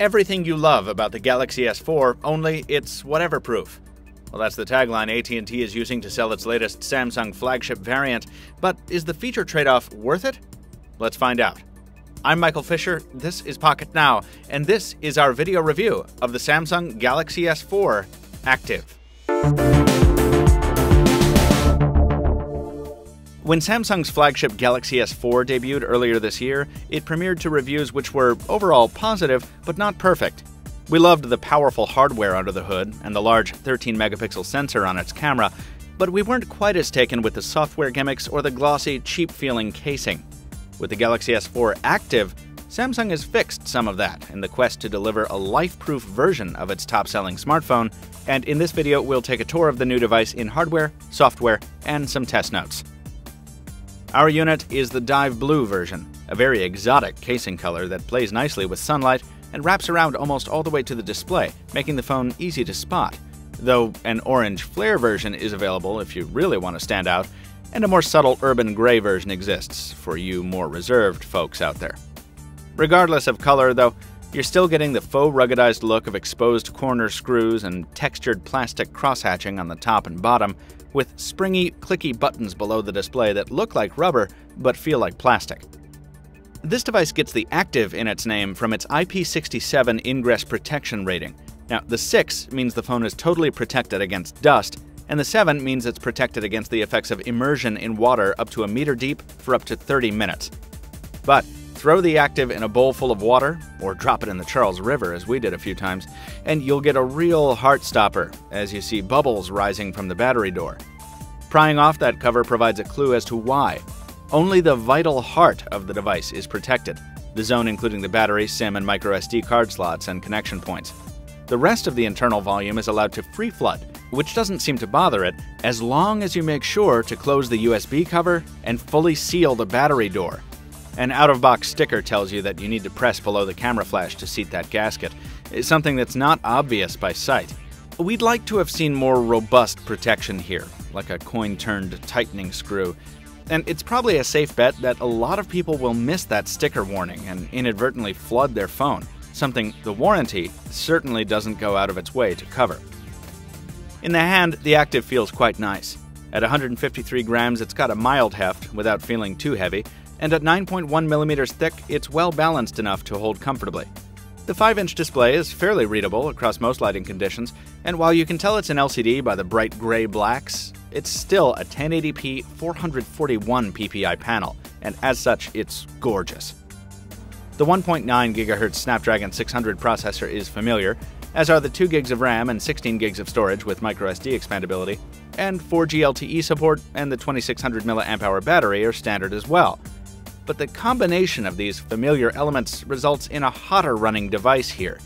everything you love about the Galaxy S4, only it's whatever proof. Well, that's the tagline AT&T is using to sell its latest Samsung flagship variant, but is the feature trade-off worth it? Let's find out. I'm Michael Fisher, this is Pocketnow, and this is our video review of the Samsung Galaxy S4 Active. When Samsung's flagship Galaxy S4 debuted earlier this year, it premiered to reviews which were overall positive, but not perfect. We loved the powerful hardware under the hood and the large 13 megapixel sensor on its camera, but we weren't quite as taken with the software gimmicks or the glossy, cheap feeling casing. With the Galaxy S4 Active, Samsung has fixed some of that in the quest to deliver a life proof version of its top selling smartphone, and in this video, we'll take a tour of the new device in hardware, software, and some test notes. Our unit is the Dive Blue version, a very exotic casing color that plays nicely with sunlight and wraps around almost all the way to the display, making the phone easy to spot. Though an orange flare version is available if you really want to stand out, and a more subtle urban gray version exists for you more reserved folks out there. Regardless of color, though, you're still getting the faux ruggedized look of exposed corner screws and textured plastic crosshatching on the top and bottom, with springy, clicky buttons below the display that look like rubber but feel like plastic. This device gets the active in its name from its IP67 ingress protection rating. Now, the 6 means the phone is totally protected against dust, and the 7 means it's protected against the effects of immersion in water up to a meter deep for up to 30 minutes. But throw the active in a bowl full of water, or drop it in the Charles River as we did a few times, and you'll get a real heart stopper as you see bubbles rising from the battery door. Prying off that cover provides a clue as to why. Only the vital heart of the device is protected, the zone including the battery, SIM, and microSD card slots and connection points. The rest of the internal volume is allowed to free flood, which doesn't seem to bother it as long as you make sure to close the USB cover and fully seal the battery door. An out of box sticker tells you that you need to press below the camera flash to seat that gasket, something that's not obvious by sight. We'd like to have seen more robust protection here, like a coin turned tightening screw. And it's probably a safe bet that a lot of people will miss that sticker warning and inadvertently flood their phone, something the warranty certainly doesn't go out of its way to cover. In the hand, the Active feels quite nice. At 153 grams, it's got a mild heft without feeling too heavy, and at 9.1 millimeters thick, it's well balanced enough to hold comfortably. The 5 inch display is fairly readable across most lighting conditions, and while you can tell it's an LCD by the bright gray blacks, it's still a 1080p 441 ppi panel, and as such, it's gorgeous. The 1.9 GHz Snapdragon 600 processor is familiar, as are the 2 gigs of RAM and 16 gigs of storage with microSD expandability, and 4G LTE support and the 2600 mAh battery are standard as well but the combination of these familiar elements results in a hotter running device here.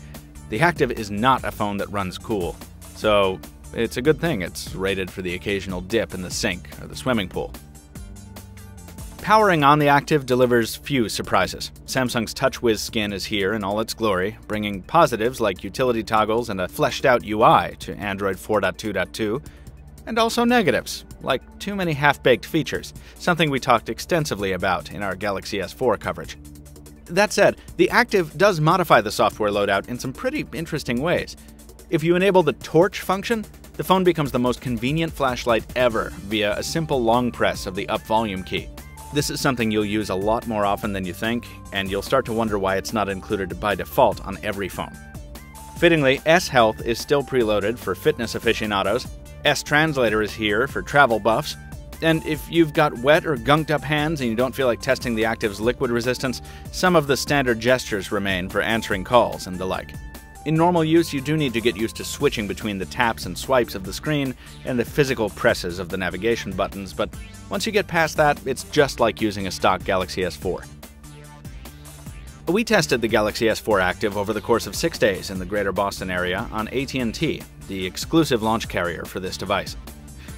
The Active is not a phone that runs cool, so it's a good thing it's rated for the occasional dip in the sink or the swimming pool. Powering on the Active delivers few surprises. Samsung's TouchWiz skin is here in all its glory, bringing positives like utility toggles and a fleshed out UI to Android 4.2.2, and also negatives, like too many half baked features, something we talked extensively about in our Galaxy S4 coverage. That said, the Active does modify the software loadout in some pretty interesting ways. If you enable the torch function, the phone becomes the most convenient flashlight ever via a simple long press of the up volume key. This is something you'll use a lot more often than you think, and you'll start to wonder why it's not included by default on every phone. Fittingly, S Health is still preloaded for fitness aficionados, S Translator is here for travel buffs. And if you've got wet or gunked up hands and you don't feel like testing the Active's liquid resistance, some of the standard gestures remain for answering calls and the like. In normal use, you do need to get used to switching between the taps and swipes of the screen and the physical presses of the navigation buttons, but once you get past that, it's just like using a stock Galaxy S4. We tested the Galaxy S4 Active over the course of six days in the greater Boston area on AT&T, the exclusive launch carrier for this device.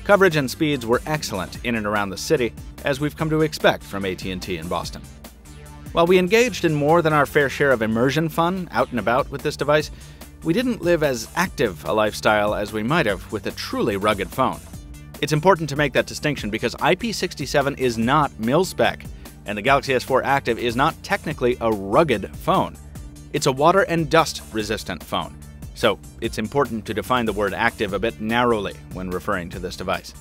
Coverage and speeds were excellent in and around the city, as we've come to expect from AT&T in Boston. While we engaged in more than our fair share of immersion fun out and about with this device, we didn't live as active a lifestyle as we might have with a truly rugged phone. It's important to make that distinction because IP67 is not mil spec, and the Galaxy S4 Active is not technically a rugged phone. It's a water and dust resistant phone, so it's important to define the word active a bit narrowly when referring to this device.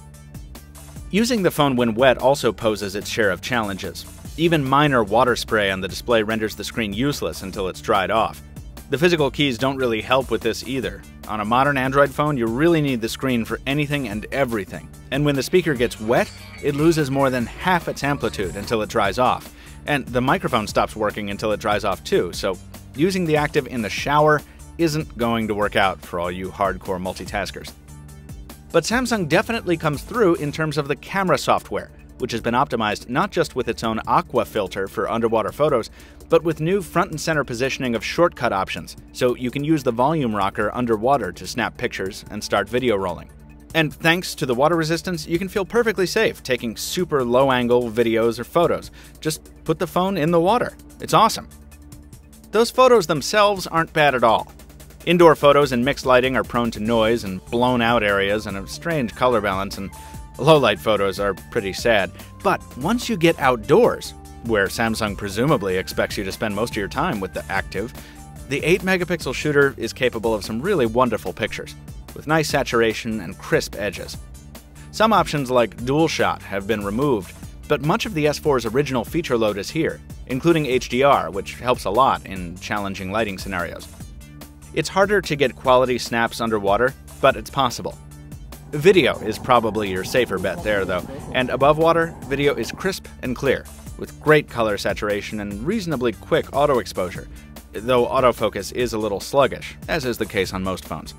Using the phone when wet also poses its share of challenges. Even minor water spray on the display renders the screen useless until it's dried off. The physical keys don't really help with this either. On a modern Android phone, you really need the screen for anything and everything. And when the speaker gets wet, it loses more than half its amplitude until it dries off. And the microphone stops working until it dries off too, so using the active in the shower isn't going to work out for all you hardcore multitaskers. But Samsung definitely comes through in terms of the camera software, which has been optimized not just with its own aqua filter for underwater photos, but with new front and center positioning of shortcut options, so you can use the volume rocker underwater to snap pictures and start video rolling. And thanks to the water resistance, you can feel perfectly safe taking super low angle videos or photos. Just put the phone in the water. It's awesome. Those photos themselves aren't bad at all. Indoor photos in mixed lighting are prone to noise and blown out areas and a strange color balance, and low light photos are pretty sad. But once you get outdoors, where Samsung presumably expects you to spend most of your time with the active, the 8 megapixel shooter is capable of some really wonderful pictures, with nice saturation and crisp edges. Some options like dual shot have been removed, but much of the S4's original feature load is here, including HDR, which helps a lot in challenging lighting scenarios. It's harder to get quality snaps underwater, but it's possible. Video is probably your safer bet there, though, and above water, video is crisp and clear, with great color saturation and reasonably quick auto exposure, though autofocus is a little sluggish, as is the case on most phones.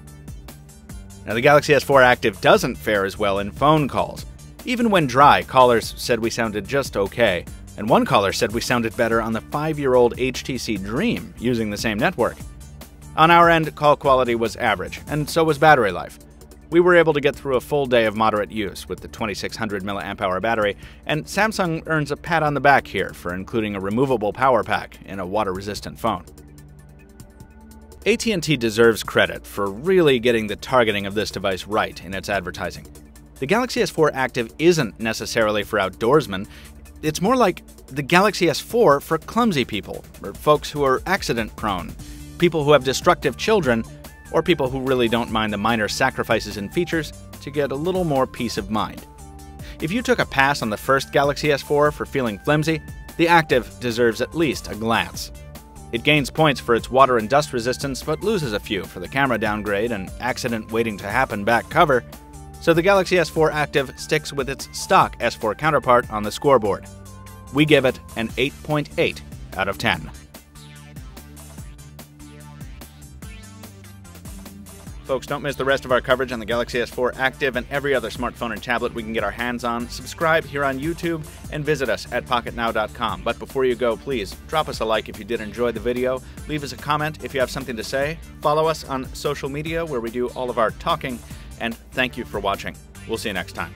Now, the Galaxy S4 Active doesn't fare as well in phone calls. Even when dry, callers said we sounded just okay, and one caller said we sounded better on the five year old HTC Dream using the same network. On our end, call quality was average, and so was battery life. We were able to get through a full day of moderate use with the 2600 mAh battery, and Samsung earns a pat on the back here for including a removable power pack in a water-resistant phone. AT&T deserves credit for really getting the targeting of this device right in its advertising. The Galaxy S4 Active isn't necessarily for outdoorsmen, it's more like the Galaxy S4 for clumsy people, or folks who are accident prone, people who have destructive children, or people who really don't mind the minor sacrifices in features to get a little more peace of mind. If you took a pass on the first Galaxy S4 for feeling flimsy, the Active deserves at least a glance. It gains points for its water and dust resistance, but loses a few for the camera downgrade and accident waiting to happen back cover, so the Galaxy S4 Active sticks with its stock S4 counterpart on the scoreboard. We give it an 8.8 out of 10. Folks, don't miss the rest of our coverage on the Galaxy S4 Active and every other smartphone and tablet we can get our hands on. Subscribe here on YouTube and visit us at pocketnow.com. But before you go, please drop us a like if you did enjoy the video. Leave us a comment if you have something to say. Follow us on social media where we do all of our talking. And thank you for watching. We'll see you next time.